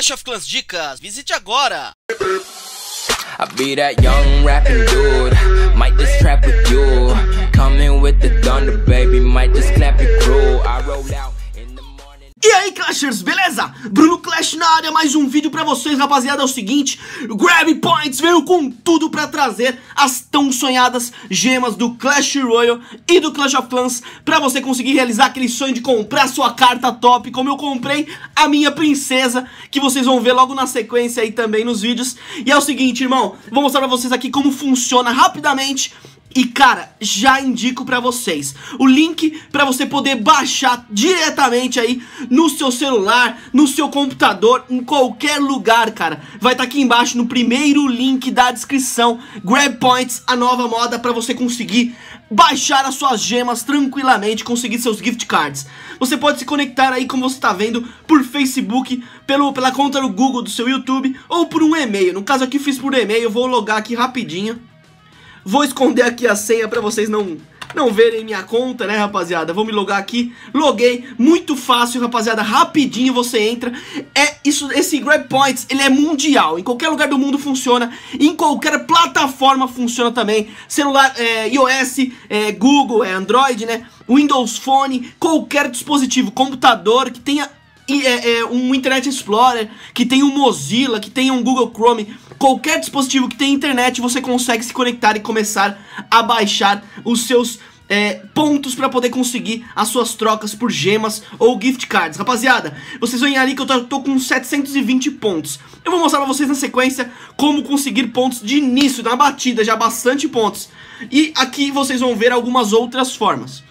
Clash of Clans Dicas, visite agora! I be that young rapping dude, might just trap with you. Coming with the thunder, baby, might just clap it cruel. I roll out. Aí Clashers, beleza? Bruno Clash na área, mais um vídeo pra vocês, rapaziada, é o seguinte Grab Points veio com tudo pra trazer as tão sonhadas gemas do Clash Royale e do Clash of Clans Pra você conseguir realizar aquele sonho de comprar sua carta top, como eu comprei a minha princesa Que vocês vão ver logo na sequência aí também nos vídeos E é o seguinte, irmão, vou mostrar pra vocês aqui como funciona rapidamente e cara, já indico pra vocês o link pra você poder baixar diretamente aí no seu celular, no seu computador, em qualquer lugar, cara. Vai estar tá aqui embaixo no primeiro link da descrição. Grab Points, a nova moda pra você conseguir baixar as suas gemas tranquilamente, conseguir seus gift cards. Você pode se conectar aí, como você está vendo, por Facebook, pelo, pela conta do Google do seu YouTube ou por um e-mail. No caso aqui fiz por e-mail, vou logar aqui rapidinho. Vou esconder aqui a senha pra vocês não, não verem minha conta, né, rapaziada? Vou me logar aqui. Loguei, muito fácil, rapaziada. Rapidinho você entra. É isso, esse Grab Points, ele é mundial. Em qualquer lugar do mundo funciona. Em qualquer plataforma funciona também. Celular, é, iOS, é, Google, é Android, né? Windows Phone, qualquer dispositivo, computador que tenha é, é, um Internet Explorer, que tem um Mozilla, que tem um Google Chrome, qualquer dispositivo que tenha internet, você consegue se conectar e começar a baixar os seus é, pontos para poder conseguir as suas trocas por gemas ou gift cards. Rapaziada, vocês veem ali que eu tô, tô, com 720 pontos. Eu vou mostrar pra vocês na sequência como conseguir pontos de início, na batida, já bastante pontos. E aqui vocês vão ver algumas outras formas.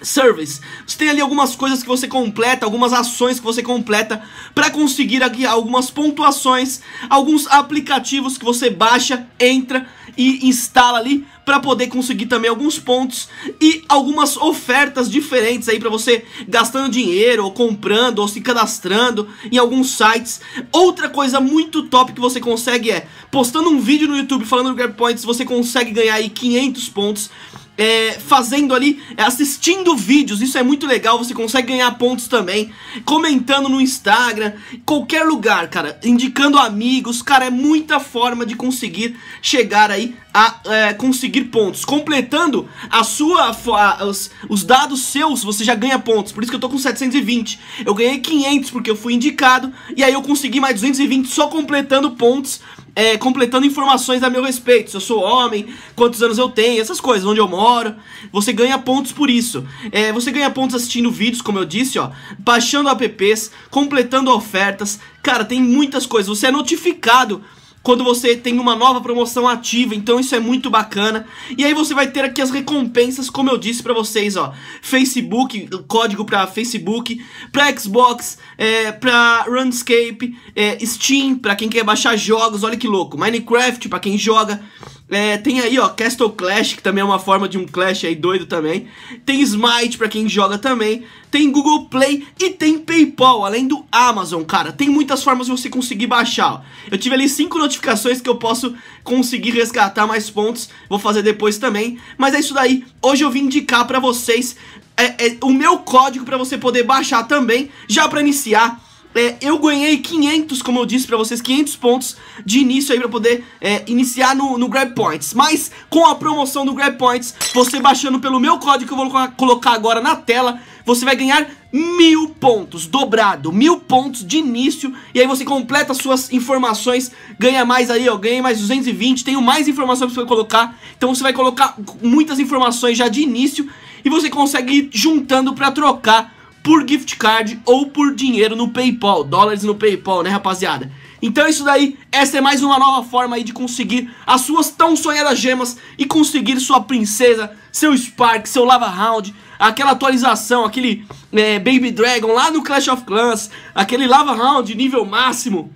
Service. Você tem ali algumas coisas que você completa, algumas ações que você completa para conseguir aqui algumas pontuações, alguns aplicativos que você baixa, entra e instala ali para poder conseguir também alguns pontos e algumas ofertas diferentes aí para você gastando dinheiro ou comprando ou se cadastrando em alguns sites. Outra coisa muito top que você consegue é postando um vídeo no YouTube falando do Grab Points, você consegue ganhar aí 500 pontos é, fazendo ali, é, assistindo vídeos, isso é muito legal, você consegue ganhar pontos também, comentando no Instagram, qualquer lugar, cara, indicando amigos, cara, é muita forma de conseguir chegar aí a é, conseguir pontos. Completando a sua, a, os, os dados seus, você já ganha pontos, por isso que eu tô com 720, eu ganhei 500 porque eu fui indicado, e aí eu consegui mais 220 só completando pontos é, completando informações a meu respeito. Se eu sou homem, quantos anos eu tenho, essas coisas, onde eu moro. Você ganha pontos por isso. É, você ganha pontos assistindo vídeos, como eu disse, ó. Baixando apps, completando ofertas. Cara, tem muitas coisas. Você é notificado quando você tem uma nova promoção ativa, então isso é muito bacana. E aí você vai ter aqui as recompensas, como eu disse pra vocês, ó. Facebook, código pra Facebook, pra Xbox, é, pra Runescape, é, Steam, pra quem quer baixar jogos, olha que louco. Minecraft, pra quem joga. É, tem aí, ó, Castle Clash, que também é uma forma de um Clash aí doido também. Tem Smite pra quem joga também. Tem Google Play e tem Paypal, além do Amazon, cara. Tem muitas formas de você conseguir baixar, ó. Eu tive ali cinco notificações que eu posso conseguir resgatar mais pontos. Vou fazer depois também. Mas é isso daí. Hoje eu vim indicar pra vocês é, é, o meu código pra você poder baixar também, já pra iniciar é, eu ganhei 500, como eu disse pra vocês, 500 pontos de início aí pra poder é, iniciar no, no Grab Points. Mas com a promoção do Grab Points, você baixando pelo meu código que eu vou colocar agora na tela, você vai ganhar mil pontos, dobrado, mil pontos de início, e aí você completa suas informações, ganha mais aí, ó, ganhei mais 220, tenho mais informações pra você colocar, então você vai colocar muitas informações já de início, e você consegue ir juntando pra trocar por gift card ou por dinheiro no Paypal, dólares no Paypal, né, rapaziada? Então é isso daí, essa é mais uma nova forma aí de conseguir as suas tão sonhadas gemas e conseguir sua princesa, seu Spark, seu Lava Round, aquela atualização, aquele é, Baby Dragon lá no Clash of Clans, aquele Lava Round nível máximo.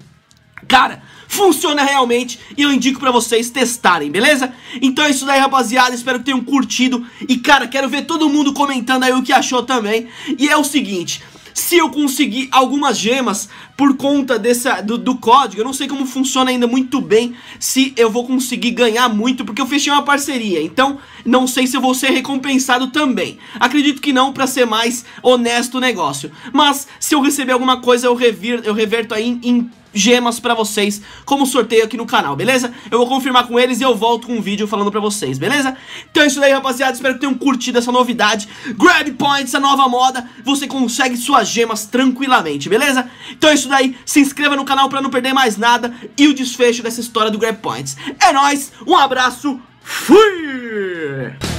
Cara, funciona realmente e eu indico pra vocês testarem, beleza? Então é isso daí, rapaziada, espero que tenham curtido e, cara, quero ver todo mundo comentando aí o que achou também. E é o seguinte, se eu conseguir algumas gemas por conta dessa, do, do, código. Eu não sei como funciona ainda muito bem, se eu vou conseguir ganhar muito, porque eu fechei uma parceria. Então, não sei se eu vou ser recompensado também. Acredito que não, pra ser mais honesto o negócio. Mas, se eu receber alguma coisa, eu, revir, eu reverto aí em, em gemas pra vocês como sorteio aqui no canal, beleza? Eu vou confirmar com eles e eu volto com um vídeo falando pra vocês, beleza? Então é isso aí, rapaziada, espero que tenham curtido essa novidade Grab Points, a nova moda, você consegue suas gemas tranquilamente, beleza? Então é isso daí, se inscreva no canal pra não perder mais nada e o desfecho dessa história do Grab Points É nóis, um abraço, fui!